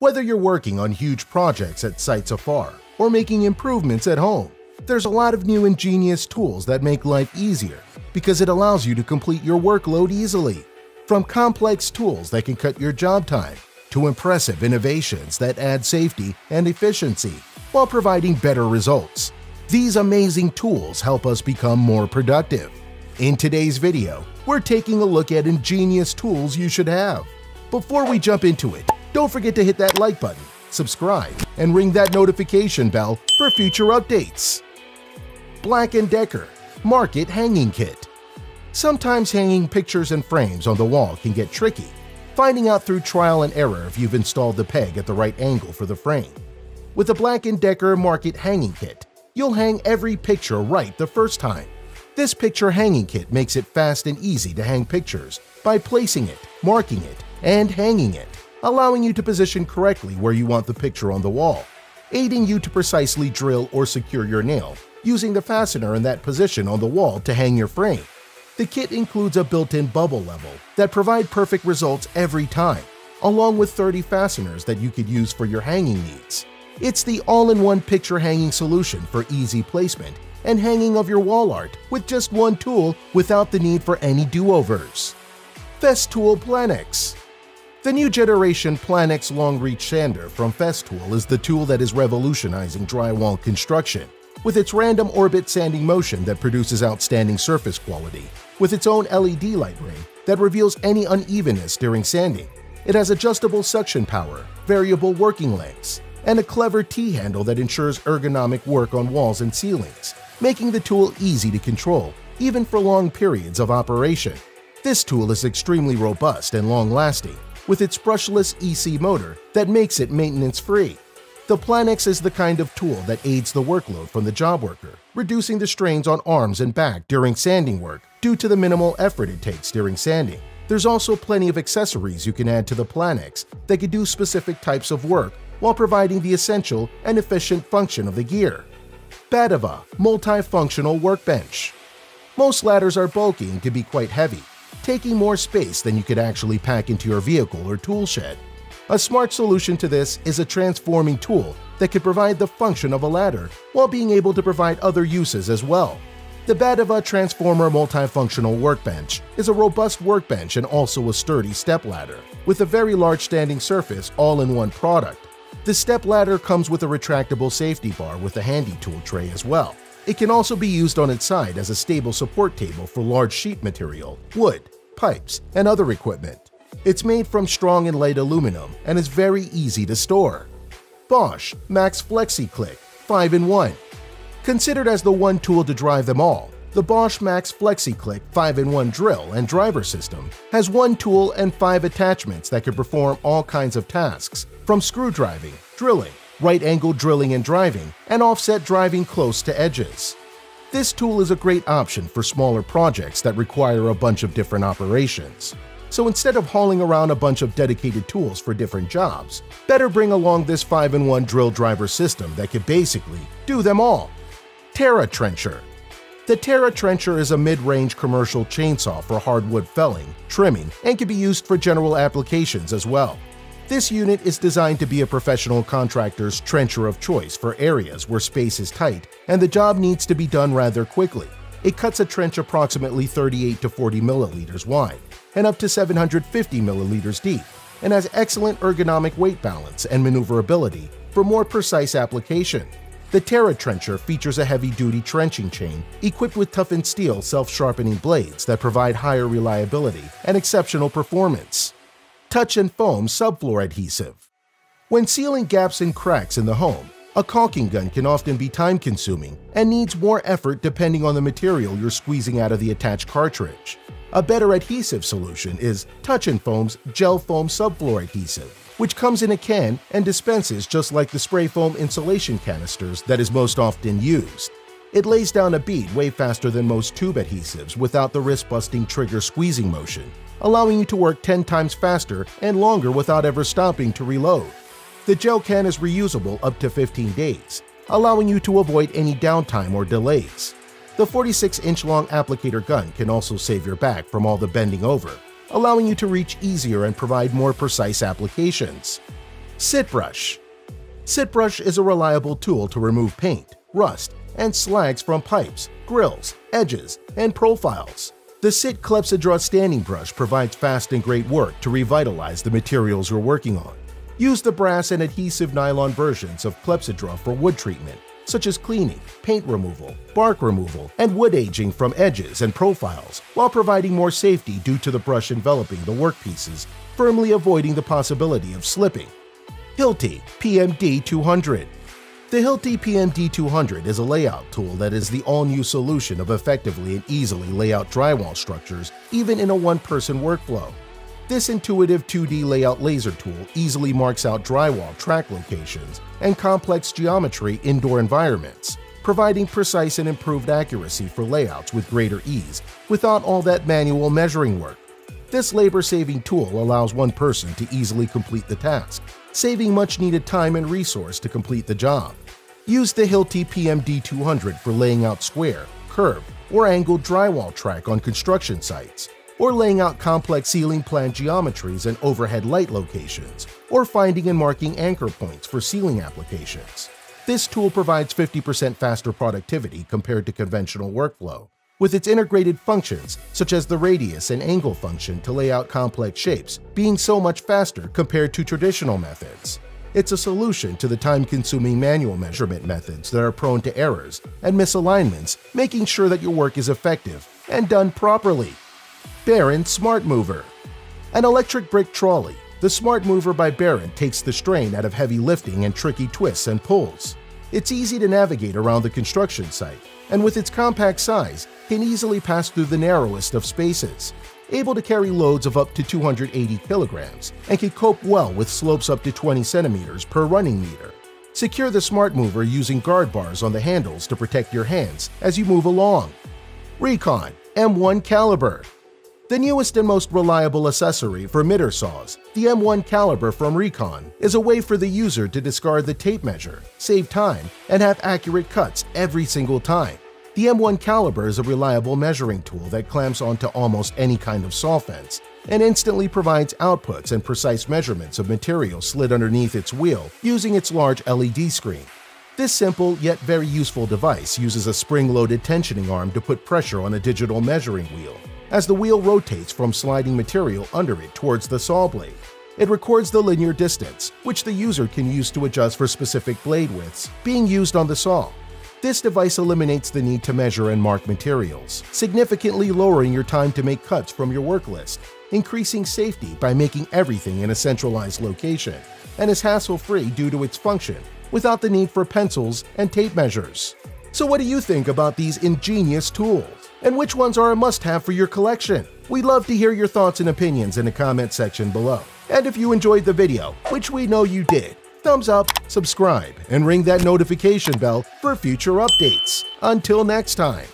Whether you're working on huge projects at sites afar or making improvements at home, there's a lot of new ingenious tools that make life easier because it allows you to complete your workload easily. From complex tools that can cut your job time to impressive innovations that add safety and efficiency while providing better results. These amazing tools help us become more productive. In today's video, we're taking a look at ingenious tools you should have. Before we jump into it, don't forget to hit that like button, subscribe, and ring that notification bell for future updates. Black & Decker MarkIT Hanging Kit Sometimes hanging pictures and frames on the wall can get tricky, finding out through trial and error if you've installed the peg at the right angle for the frame. With the Black & Decker MarkIT Hanging Kit, you'll hang every picture right the first time. This picture hanging kit makes it fast and easy to hang pictures by placing it, marking it, and hanging it allowing you to position correctly where you want the picture on the wall, aiding you to precisely drill or secure your nail using the fastener in that position on the wall to hang your frame. The kit includes a built-in bubble level that provide perfect results every time, along with 30 fasteners that you could use for your hanging needs. It's the all-in-one picture hanging solution for easy placement and hanging of your wall art with just one tool without the need for any do-overs. Festool Planex the new generation Planex Long Reach Sander from Festool is the tool that is revolutionizing drywall construction. With its random orbit sanding motion that produces outstanding surface quality, with its own LED light ring that reveals any unevenness during sanding, it has adjustable suction power, variable working lengths, and a clever T-handle that ensures ergonomic work on walls and ceilings, making the tool easy to control, even for long periods of operation. This tool is extremely robust and long-lasting, with its brushless EC motor that makes it maintenance-free. The Planex is the kind of tool that aids the workload from the job worker, reducing the strains on arms and back during sanding work due to the minimal effort it takes during sanding. There's also plenty of accessories you can add to the Planex that can do specific types of work while providing the essential and efficient function of the gear. Batavia Multifunctional Workbench Most ladders are bulky and can be quite heavy, taking more space than you could actually pack into your vehicle or tool shed. A smart solution to this is a transforming tool that could provide the function of a ladder while being able to provide other uses as well. The Batavia Transformer Multifunctional Workbench is a robust workbench and also a sturdy step ladder, with a very large standing surface all in one product. The step ladder comes with a retractable safety bar with a handy tool tray as well. It can also be used on its side as a stable support table for large sheet material, wood, pipes, and other equipment. It's made from strong and light aluminum and is very easy to store. Bosch Max FlexiClick 5-in-1 Considered as the one tool to drive them all, the Bosch Max FlexiClick 5-in-1 drill and driver system has one tool and five attachments that can perform all kinds of tasks, from screw driving, drilling, right-angle drilling and driving, and offset driving close to edges. This tool is a great option for smaller projects that require a bunch of different operations. So instead of hauling around a bunch of dedicated tools for different jobs, better bring along this 5-in-1 drill driver system that can basically do them all. Terra Trencher The Terra Trencher is a mid-range commercial chainsaw for hardwood felling, trimming, and can be used for general applications as well. This unit is designed to be a professional contractor's trencher of choice for areas where space is tight and the job needs to be done rather quickly. It cuts a trench approximately 38 to 40 milliliters wide and up to 750 milliliters deep and has excellent ergonomic weight balance and maneuverability for more precise application. The Terra Trencher features a heavy-duty trenching chain equipped with toughened steel self-sharpening blades that provide higher reliability and exceptional performance touch and foam subfloor adhesive. When sealing gaps and cracks in the home, a caulking gun can often be time-consuming and needs more effort depending on the material you're squeezing out of the attached cartridge. A better adhesive solution is Touch and Foam's Gel Foam Subfloor Adhesive, which comes in a can and dispenses just like the spray foam insulation canisters that is most often used. It lays down a bead way faster than most tube adhesives without the wrist-busting trigger squeezing motion, allowing you to work 10 times faster and longer without ever stopping to reload. The gel can is reusable up to 15 days, allowing you to avoid any downtime or delays. The 46-inch long applicator gun can also save your back from all the bending over, allowing you to reach easier and provide more precise applications. Sit Brush Sit Brush is a reliable tool to remove paint, rust, and slags from pipes, grills, edges, and profiles. The Sit Clepsydra standing brush provides fast and great work to revitalize the materials you're working on. Use the brass and adhesive nylon versions of Clepsydra for wood treatment, such as cleaning, paint removal, bark removal, and wood aging from edges and profiles, while providing more safety due to the brush enveloping the workpieces, firmly avoiding the possibility of slipping Hilti PMD 200. The Hilti PMD 200 is a layout tool that is the all-new solution of effectively and easily layout drywall structures even in a one-person workflow. This intuitive 2D layout laser tool easily marks out drywall track locations and complex geometry indoor environments, providing precise and improved accuracy for layouts with greater ease without all that manual measuring work. This labor-saving tool allows one person to easily complete the task, saving much needed time and resource to complete the job. Use the Hilti PMD200 for laying out square, curved, or angled drywall track on construction sites, or laying out complex ceiling plan geometries and overhead light locations, or finding and marking anchor points for ceiling applications. This tool provides 50% faster productivity compared to conventional workflow, with its integrated functions, such as the radius and angle function to lay out complex shapes, being so much faster compared to traditional methods. It's a solution to the time-consuming manual measurement methods that are prone to errors and misalignments, making sure that your work is effective and done properly. Baron Smart Mover An electric brick trolley, the Smart Mover by Baron takes the strain out of heavy lifting and tricky twists and pulls. It's easy to navigate around the construction site, and with its compact size, can easily pass through the narrowest of spaces, able to carry loads of up to 280 kilograms, and can cope well with slopes up to 20 centimeters per running meter. Secure the Smart Mover using guard bars on the handles to protect your hands as you move along. Reekon M1 Caliber the newest and most reliable accessory for miter saws, the M1 Caliber from Reekon, is a way for the user to discard the tape measure, save time, and have accurate cuts every single time. The M1 Caliber is a reliable measuring tool that clamps onto almost any kind of saw fence and instantly provides outputs and precise measurements of material slid underneath its wheel using its large LED screen. This simple yet very useful device uses a spring-loaded tensioning arm to put pressure on a digital measuring wheel as the wheel rotates from sliding material under it towards the saw blade. It records the linear distance, which the user can use to adjust for specific blade widths being used on the saw. This device eliminates the need to measure and mark materials, significantly lowering your time to make cuts from your work list, increasing safety by making everything in a centralized location, and is hassle-free due to its function, without the need for pencils and tape measures. So what do you think about these ingenious tools? And which ones are a must-have for your collection? We'd love to hear your thoughts and opinions in the comment section below. And if you enjoyed the video, which we know you did, thumbs up, subscribe, and ring that notification bell for future updates. Until next time.